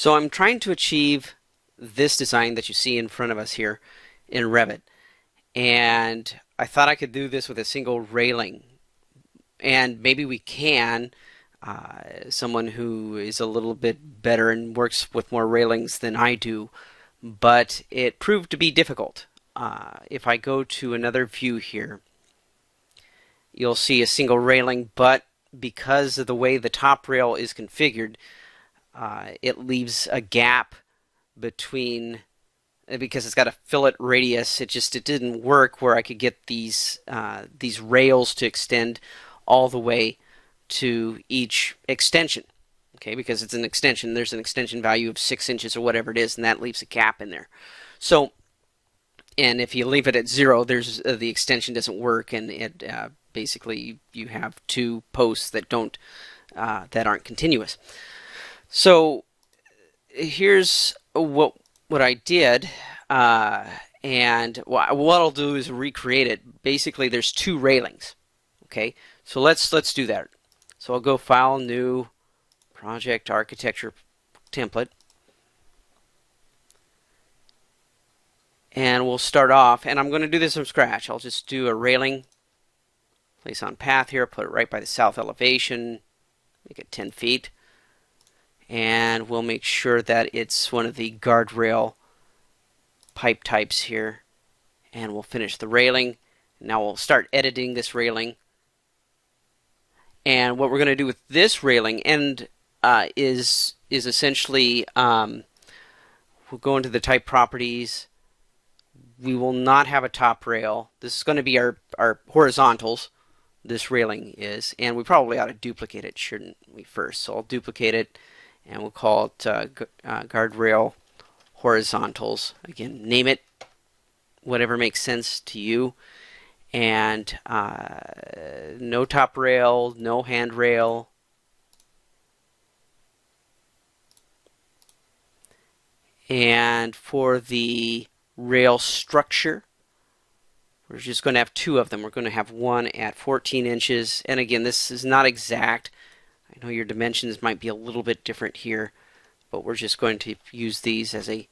So I'm trying to achieve this design that you see in front of us here in Revit. And I thought I could do this with a single railing. And maybe we can. Uh, someone who is a little bit better and works with more railings than I do, but it proved to be difficult. Uh, if I go to another view here, you'll see a single railing, but because of the way the top rail is configured, uh, it leaves a gap between uh, because it's got a fillet radius. It just it didn't work where I could get these uh, these rails to extend all the way to each extension. Okay, because it's an extension. There's an extension value of six inches or whatever it is, and that leaves a gap in there. So, and if you leave it at zero, there's uh, the extension doesn't work, and it uh, basically you have two posts that don't uh, that aren't continuous. So here's what what I did, uh, and what I'll do is recreate it. Basically, there's two railings. Okay, so let's let's do that. So I'll go File, New, Project Architecture Template, and we'll start off. And I'm going to do this from scratch. I'll just do a railing, place on path here, put it right by the south elevation, make it 10 feet and we'll make sure that it's one of the guardrail pipe types here. And we'll finish the railing. Now we'll start editing this railing. And what we're going to do with this railing end uh, is is essentially um, we'll go into the type properties. We will not have a top rail. This is going to be our our horizontals this railing is. And we probably ought to duplicate it shouldn't we first? So I'll duplicate it and we'll call it uh, uh, guardrail horizontals. Again, name it whatever makes sense to you. And uh, no top rail, no handrail. And for the rail structure, we're just going to have two of them. We're going to have one at 14 inches. And again, this is not exact. Know your dimensions might be a little bit different here, but we're just going to use these as a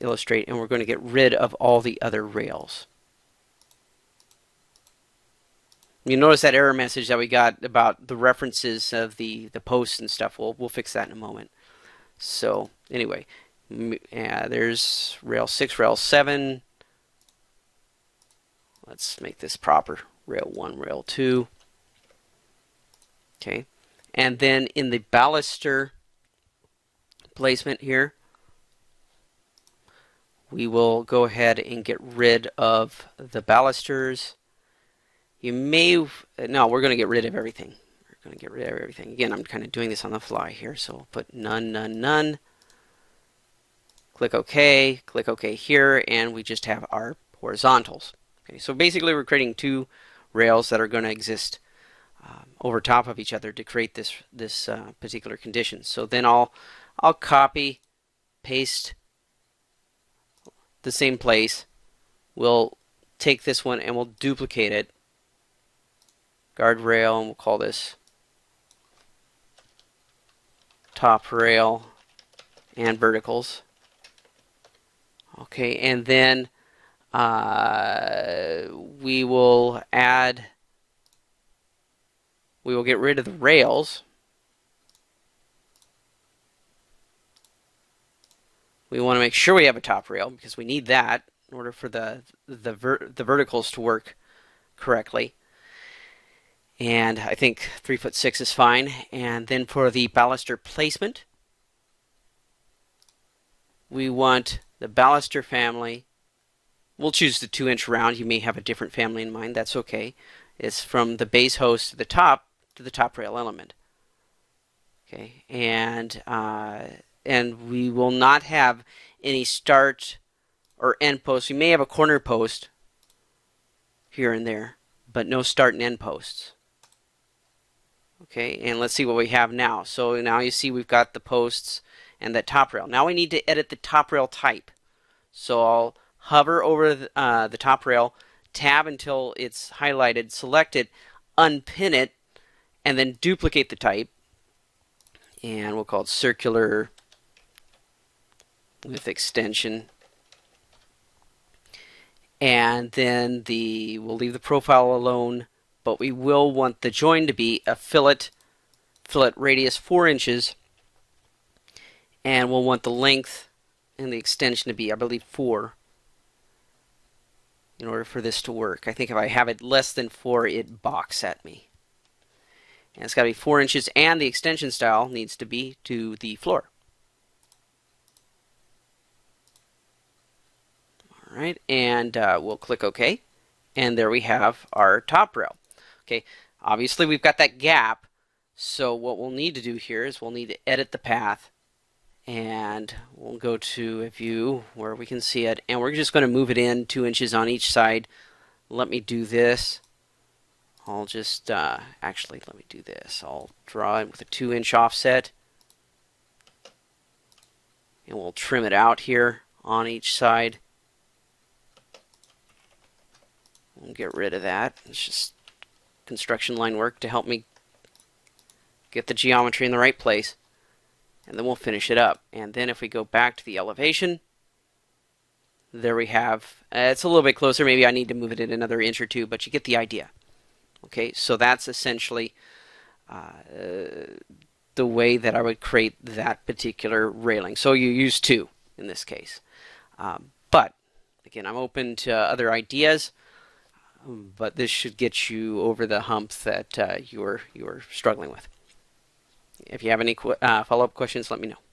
illustrate and we're going to get rid of all the other rails. You notice that error message that we got about the references of the, the posts and stuff. We'll, we'll fix that in a moment. So anyway, yeah, there's rail 6, rail 7. Let's make this proper. Rail 1, rail 2. Okay. And then in the baluster placement here, we will go ahead and get rid of the balusters. You may, no, we're going to get rid of everything. We're going to get rid of everything. Again, I'm kind of doing this on the fly here, so we'll put none, none, none. Click OK, click OK here, and we just have our horizontals. Okay, so basically we're creating two rails that are going to exist um, over top of each other to create this this uh, particular condition. So then I'll I'll copy, paste the same place. We'll take this one and we'll duplicate it. Guardrail, and we'll call this top rail and verticals. Okay, and then uh, we will add we will get rid of the rails. We want to make sure we have a top rail because we need that in order for the the, ver the verticals to work correctly. And I think three foot six is fine. And then for the baluster placement, we want the baluster family. We'll choose the two inch round. You may have a different family in mind. That's okay. It's from the base host to the top to the top rail element. Okay, and uh, and we will not have any start or end posts. We may have a corner post here and there, but no start and end posts. Okay, and let's see what we have now. So now you see we've got the posts and that top rail. Now we need to edit the top rail type. So I'll hover over the, uh, the top rail, tab until it's highlighted, select it, unpin it, and then duplicate the type and we'll call it circular with extension. And then the we'll leave the profile alone, but we will want the join to be a fillet, fillet radius 4 inches, and we'll want the length and the extension to be, I believe, 4 in order for this to work. I think if I have it less than 4, it balks at me. And it's got to be 4 inches, and the extension style needs to be to the floor. All right, and uh, we'll click OK. And there we have our top rail. Okay, obviously we've got that gap, so what we'll need to do here is we'll need to edit the path and we'll go to a view where we can see it and we're just going to move it in two inches on each side let me do this I'll just uh, actually let me do this. I'll draw it with a two inch offset. And we'll trim it out here on each side. We'll get rid of that. It's just construction line work to help me get the geometry in the right place. And then we'll finish it up. And then if we go back to the elevation, there we have, uh, it's a little bit closer, maybe I need to move it in another inch or two, but you get the idea. Okay, so that's essentially uh, the way that I would create that particular railing. So you use two in this case. Um, but again, I'm open to other ideas, but this should get you over the hump that uh, you're, you're struggling with. If you have any uh, follow-up questions, let me know.